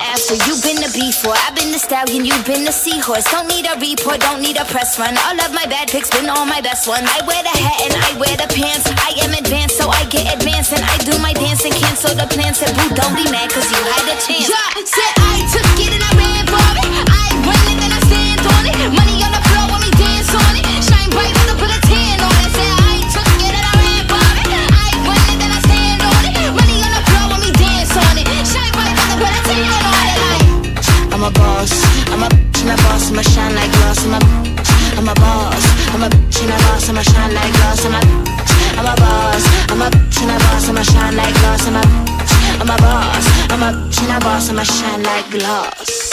after, You've been the before. I've been the stallion, you've been the seahorse. Don't need a report, don't need a press run. All of my bad pics been all my best ones. I wear the hat and I wear the pants. I am advanced, so I get advanced. And I do my dance and cancel the plans. Said, boo, don't be mad, cause you had a chance. Yeah, I'm a boss, I'm a bitch and a boss, I'ma shine like glass. I'm a bitch, I'm a boss, I'm a bitch and a boss, I'ma shine like glass. I'm a bitch, I'm a boss, I'm a bitch and a boss, I'ma shine like glass. I'm a bitch, I'm a boss, I'm a bitch and a boss, I'ma shine like glass.